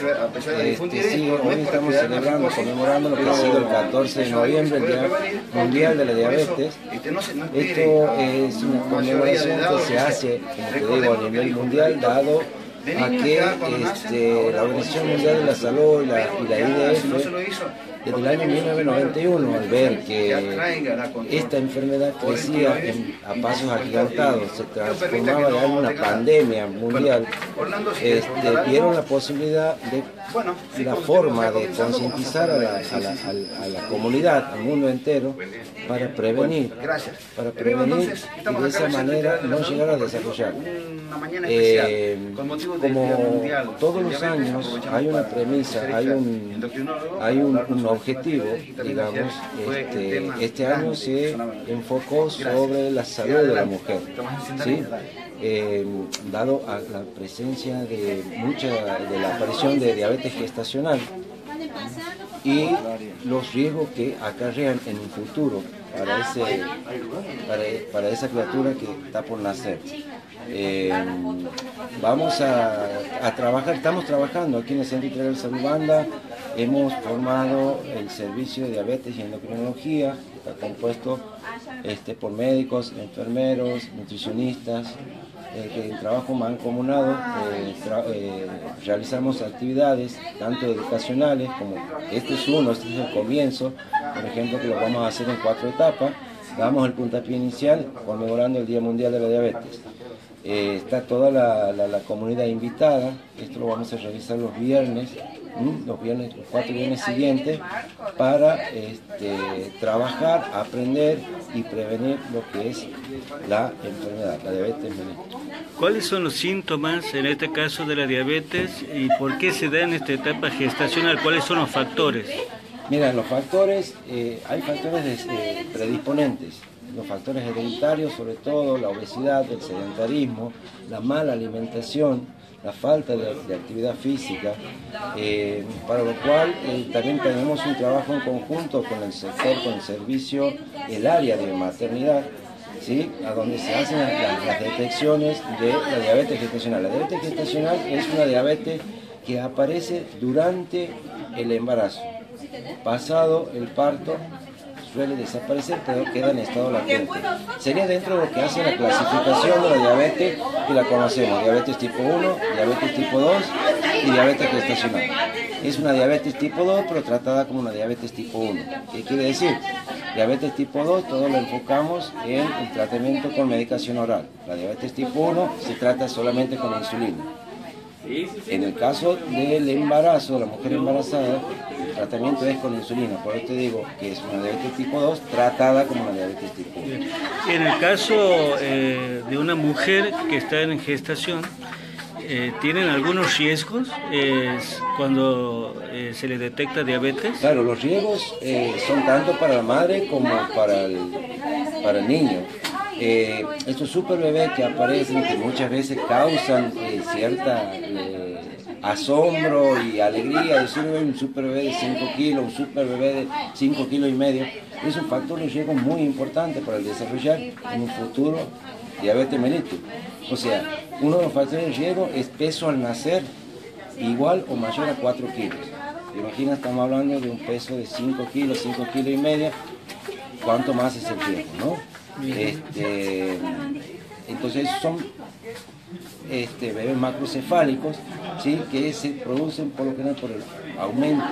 Este, sí, hoy estamos celebrando, conmemorando lo que ha sido el 14 de noviembre, el Día Mundial de la Diabetes. Esto es una conmemoración que se hace, como te digo, a nivel mundial, dado a que este, la Organización Mundial de la Salud y la, y la IDF desde el año 1991, al ver que esta enfermedad crecía a pasos agigantados, se transformaba en una pandemia mundial, este, vieron la posibilidad de la forma de concientizar a la, comunidad, al mundo entero, para prevenir, para prevenir y de esa manera no llegar a desarrollar. Eh, como todos los años hay una premisa, hay un, hay un objetivo, digamos, este, este año se enfocó sobre la salud de la mujer, ¿sí? Eh, dado a la presencia de mucha, de la aparición de diabetes gestacional y los riesgos que acarrean en el futuro para, ese, para, esa criatura que está por nacer. Eh, vamos a, trabajar, estamos trabajando aquí en el Centro Integral de Salud Banda, hemos formado el servicio de diabetes y endocrinología, está compuesto este, por médicos, enfermeros, nutricionistas, eh, que en trabajo mancomunado eh, eh, realizamos actividades tanto educacionales como este es uno, este es el comienzo, por ejemplo que lo vamos a hacer en cuatro etapas, damos el puntapié inicial conmemorando el Día Mundial de la Diabetes. Está toda la, comunidad invitada, esto lo vamos a realizar los viernes los, viernes, los cuatro viernes siguientes para este, trabajar, aprender y prevenir lo que es la enfermedad, la diabetes mellitus. ¿Cuáles son los síntomas en este caso de la diabetes y por qué se da en esta etapa gestacional? ¿Cuáles son los factores? Mira, los factores, eh, hay factores eh, predisponentes, los factores hereditarios, sobre todo la obesidad, el sedentarismo, la mala alimentación, la falta de, actividad física, eh, para lo cual eh, también tenemos un trabajo en conjunto con el sector, con el servicio, el área de maternidad, ¿sí? a donde se hacen las, detecciones de la diabetes gestacional. La diabetes gestacional es una diabetes que aparece durante el embarazo. Pasado el parto, suele desaparecer, pero queda en estado latente. Sería dentro de lo que hace la clasificación de la diabetes que la conocemos, diabetes tipo 1, diabetes tipo 2 y diabetes gestacional. Es una diabetes tipo 2, pero tratada como una diabetes tipo 1. ¿Qué quiere decir? Diabetes tipo 2, todo lo enfocamos en el tratamiento con medicación oral. La diabetes tipo 1 se trata solamente con insulina. En el caso del embarazo, de la mujer embarazada, el tratamiento es con insulina. Por eso te digo que es una diabetes tipo 2 tratada como una diabetes tipo 1. En el caso eh, de una mujer que está en gestación, eh, ¿tienen algunos riesgos cuando eh, se le detecta diabetes? Claro, los riesgos son tanto para la madre como para el, para el niño. Eh, estos super bebés que aparecen, que muchas veces causan eh, cierta eh, asombro y alegría, decir un super bebé de 5 kilos, un super bebé de 5 kilos y medio, es un factor de riesgo muy importante para el desarrollar en un futuro diabetes mellitus. O sea, uno de los factores de riesgo es peso al nacer igual o mayor a 4 kilos. Imagina, estamos hablando de un peso de 5 kilos, 5 kilos y medio, ¿cuánto más es el riesgo, no? Este, entonces son este, bebés macrocefálicos ¿sí? que se producen por lo general por el aumento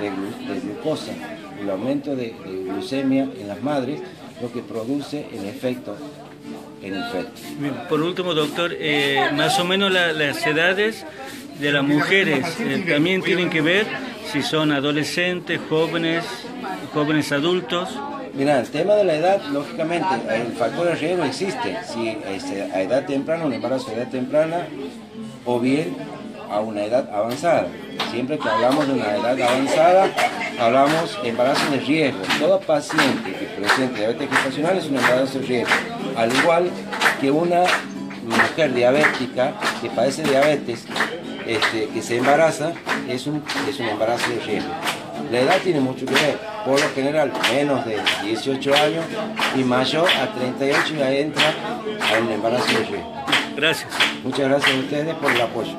de, glucosa, el aumento de, glucemia en las madres, lo que produce el efecto en el feto. Por último, doctor, eh, más o menos las edades de las mujeres eh, también tienen que ver si son adolescentes, jóvenes, jóvenes adultos. Mira, el tema de la edad, lógicamente, el factor de riesgo existe. Si este, a edad temprana, un embarazo a edad temprana, o bien a una edad avanzada. Siempre que hablamos de una edad avanzada, hablamos de embarazo de riesgo. Toda paciente que presente diabetes gestacional es un embarazo de riesgo. Al igual que una mujer diabética que padece diabetes, este, que se embaraza, es un, es un embarazo de riesgo. La edad tiene mucho que ver, por lo general menos de 18 años y mayor a 38 ya entra a un embarazo de riesgo. Gracias. Muchas gracias a ustedes por el apoyo.